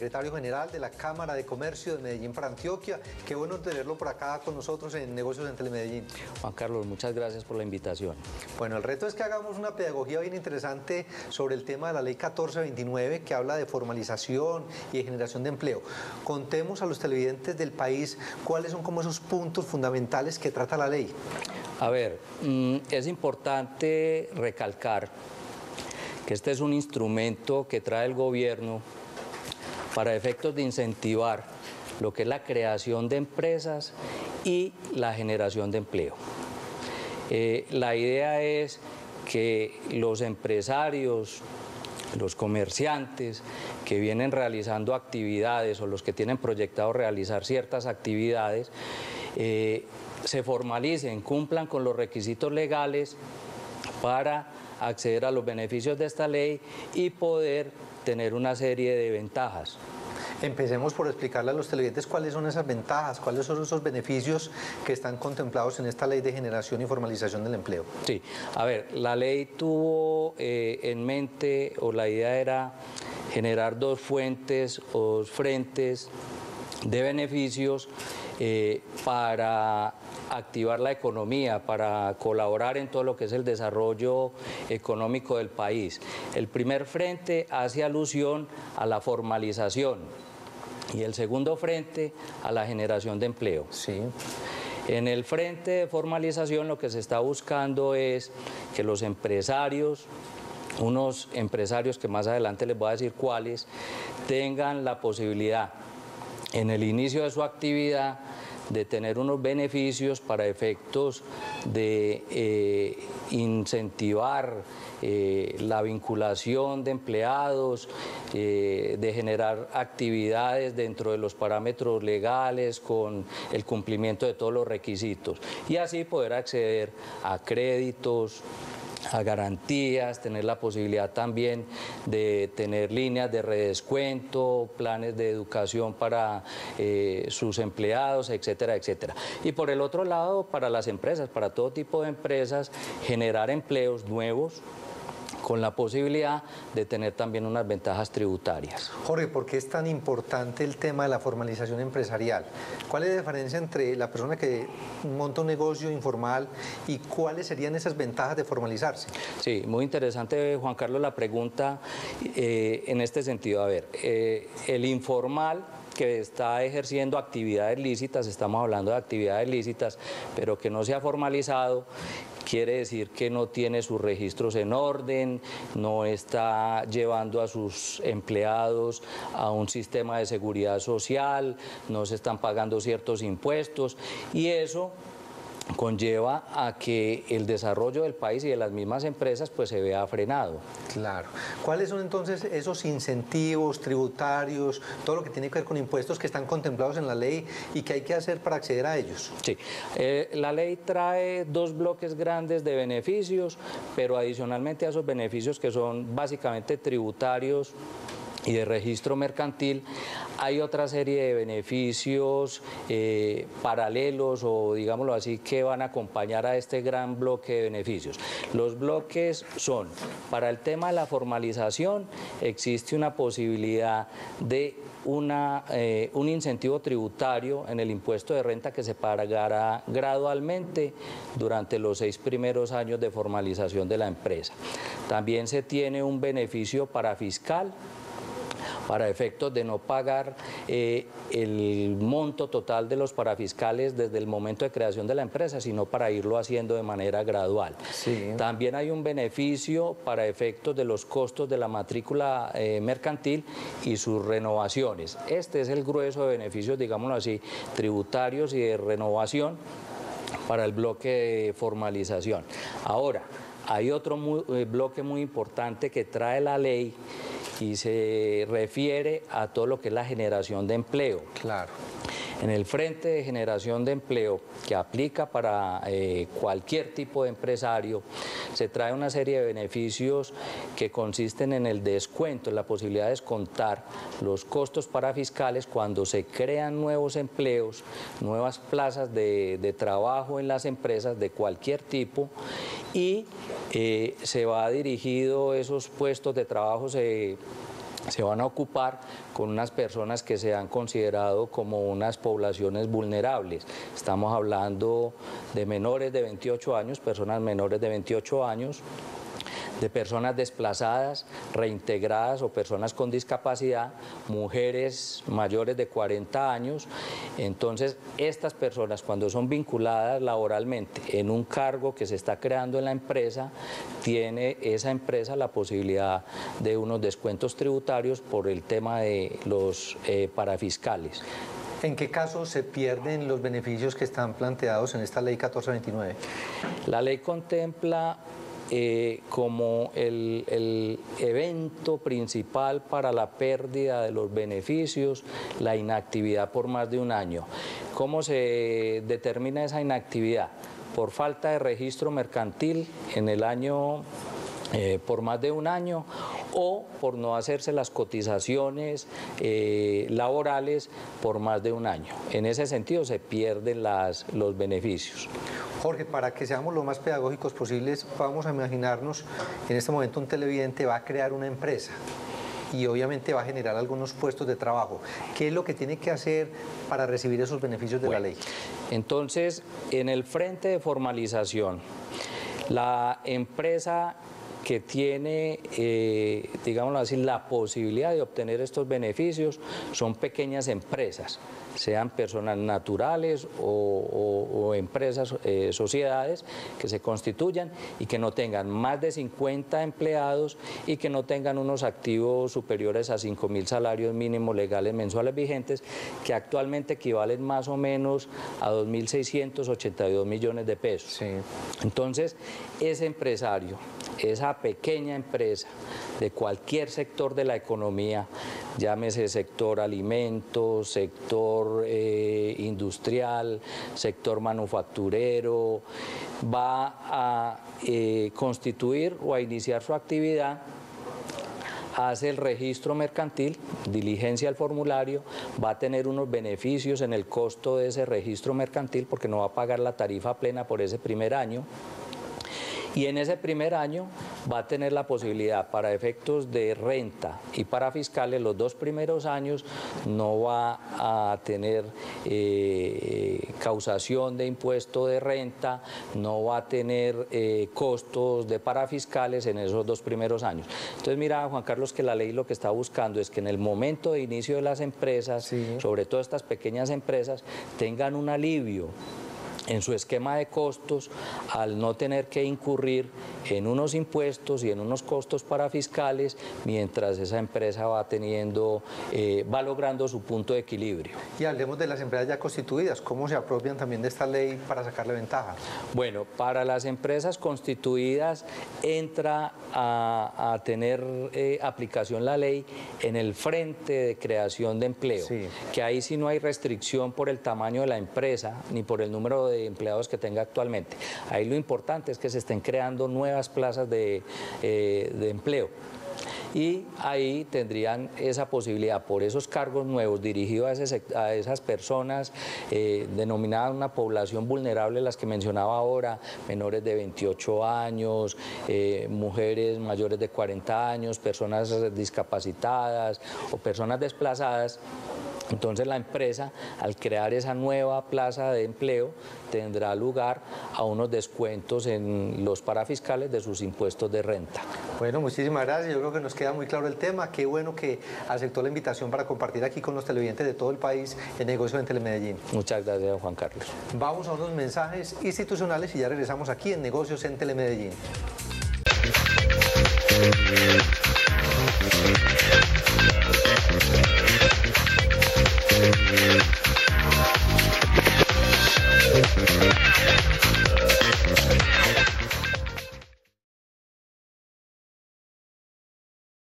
secretario general de la Cámara de Comercio de Medellín para Antioquia. Qué bueno tenerlo por acá con nosotros en Negocios en Telemedellín. Juan Carlos, muchas gracias por la invitación. Bueno, el reto es que hagamos una pedagogía bien interesante sobre el tema de la ley 1429 que habla de formalización y de generación de empleo. Contemos a los televidentes del país cuáles son como esos puntos fundamentales que trata la ley. A ver, mm, es importante recalcar que este es un instrumento que trae el gobierno para efectos de incentivar lo que es la creación de empresas y la generación de empleo. Eh, la idea es que los empresarios, los comerciantes que vienen realizando actividades o los que tienen proyectado realizar ciertas actividades, eh, se formalicen, cumplan con los requisitos legales para acceder a los beneficios de esta ley y poder tener una serie de ventajas. Empecemos por explicarle a los televidentes cuáles son esas ventajas, cuáles son esos beneficios que están contemplados en esta ley de generación y formalización del empleo. Sí, a ver, la ley tuvo eh, en mente o la idea era generar dos fuentes o dos frentes de beneficios eh, para activar la economía, para colaborar en todo lo que es el desarrollo económico del país. El primer frente hace alusión a la formalización y el segundo frente a la generación de empleo. Sí. En el frente de formalización lo que se está buscando es que los empresarios, unos empresarios que más adelante les voy a decir cuáles, tengan la posibilidad en el inicio de su actividad de tener unos beneficios para efectos de eh, incentivar eh, la vinculación de empleados, eh, de generar actividades dentro de los parámetros legales con el cumplimiento de todos los requisitos y así poder acceder a créditos, a garantías, tener la posibilidad también de tener líneas de redescuento, planes de educación para eh, sus empleados, etcétera, etcétera. Y por el otro lado, para las empresas, para todo tipo de empresas, generar empleos nuevos, con la posibilidad de tener también unas ventajas tributarias. Jorge, ¿por qué es tan importante el tema de la formalización empresarial? ¿Cuál es la diferencia entre la persona que monta un negocio informal y cuáles serían esas ventajas de formalizarse? Sí, muy interesante, Juan Carlos, la pregunta eh, en este sentido. A ver, eh, el informal que está ejerciendo actividades lícitas, estamos hablando de actividades lícitas, pero que no se ha formalizado, quiere decir que no tiene sus registros en orden, no está llevando a sus empleados a un sistema de seguridad social, no se están pagando ciertos impuestos y eso conlleva a que el desarrollo del país y de las mismas empresas pues se vea frenado. Claro. ¿Cuáles son entonces esos incentivos tributarios, todo lo que tiene que ver con impuestos que están contemplados en la ley y que hay que hacer para acceder a ellos? Sí, eh, la ley trae dos bloques grandes de beneficios, pero adicionalmente a esos beneficios que son básicamente tributarios, y de registro mercantil, hay otra serie de beneficios eh, paralelos o digámoslo así que van a acompañar a este gran bloque de beneficios. Los bloques son, para el tema de la formalización, existe una posibilidad de eh, un incentivo tributario en el impuesto de renta que se pagará gradualmente durante los seis primeros años de formalización de la empresa. También se tiene un beneficio para fiscal para efectos de no pagar eh, el monto total de los parafiscales desde el momento de creación de la empresa, sino para irlo haciendo de manera gradual. También hay un beneficio para efectos de los costos de la matrícula eh, mercantil y sus renovaciones. Este es el grueso de beneficios, digámoslo así, tributarios y de renovación para el bloque de formalización. Ahora, hay otro eh, bloque muy importante que trae la ley y se refiere a todo lo que es la generación de empleo. Claro. En el frente de generación de empleo que aplica para eh, cualquier tipo de empresario, se trae una serie de beneficios que consisten en el descuento, en la posibilidad de descontar los costos para fiscales cuando se crean nuevos empleos, nuevas plazas de, trabajo en las empresas de cualquier tipo y eh, se va dirigido esos puestos de trabajo, se se van a ocupar con unas personas que se han considerado como unas poblaciones vulnerables. Estamos hablando de menores de 28 años, personas menores de 28 años, de personas desplazadas, reintegradas o personas con discapacidad, mujeres mayores de 40 años. Entonces, estas personas cuando son vinculadas laboralmente en un cargo que se está creando en la empresa, tiene esa empresa la posibilidad de unos descuentos tributarios por el tema de los eh, parafiscales. ¿En qué caso se pierden los beneficios que están planteados en esta ley 1429? La ley contempla eh, como el, evento principal para la pérdida de los beneficios, la inactividad por más de un año. ¿Cómo se determina esa inactividad? Por falta de registro mercantil en el año eh, por más de un año o por no hacerse las cotizaciones eh, laborales por más de un año. En ese sentido se pierden los beneficios. Jorge, para que seamos lo más pedagógicos posibles, vamos a imaginarnos que en este momento un televidente va a crear una empresa y obviamente va a generar algunos puestos de trabajo. ¿Qué es lo que tiene que hacer para recibir esos beneficios de la ley? Entonces, en el frente de formalización, la empresa que tiene, eh, digámoslo así, la posibilidad de obtener estos beneficios son pequeñas empresas sean personas naturales o, empresas, eh, sociedades que se constituyan y que no tengan más de 50 empleados y que no tengan unos activos superiores a 5 mil salarios mínimos legales mensuales vigentes, que actualmente equivalen más o menos a 2.682 millones de pesos. Entonces, ese empresario, esa pequeña empresa, de cualquier sector de la economía, llámese sector alimentos, sector eh, industrial, sector manufacturero, va a eh, constituir o a iniciar su actividad hace el registro mercantil, diligencia el formulario, va a tener unos beneficios en el costo de ese registro mercantil porque no va a pagar la tarifa plena por ese primer año. Y en ese primer año va a tener la posibilidad para efectos de renta y para fiscales los dos primeros años no va a tener eh, causación de impuesto de renta, no va a tener eh, costos de parafiscales en esos dos primeros años. Entonces mira Juan Carlos que la ley lo que está buscando es que en el momento de inicio de las empresas, sobre todo estas pequeñas empresas, tengan un alivio en su esquema de costos al no tener que incurrir en unos impuestos y en unos costos para fiscales mientras esa empresa va teniendo, eh, va logrando su punto de equilibrio. Y hablemos de las empresas ya constituidas, ¿cómo se apropian también de esta ley para sacarle ventaja? Bueno, para las empresas constituidas entra a, tener eh, aplicación la ley en el frente de creación de empleo, que ahí sí no hay restricción por el tamaño de la empresa ni por el número de empleados que tenga actualmente. Ahí lo importante es que se estén creando nuevas plazas de, eh, empleo y ahí tendrían esa posibilidad por esos cargos nuevos dirigidos a, esas personas eh, denominadas una población vulnerable, las que mencionaba ahora, menores de 28 años, eh, mujeres mayores de 40 años, personas discapacitadas o personas desplazadas entonces la empresa, al crear esa nueva plaza de empleo, tendrá lugar a unos descuentos en los parafiscales de sus impuestos de renta. Bueno, muchísimas gracias. Yo creo que nos queda muy claro el tema. Qué bueno que aceptó la invitación para compartir aquí con los televidentes de todo el país el negocio en Telemedellín. Muchas gracias, Juan Carlos. Vamos a unos mensajes institucionales y ya regresamos aquí en Negocios en Telemedellín.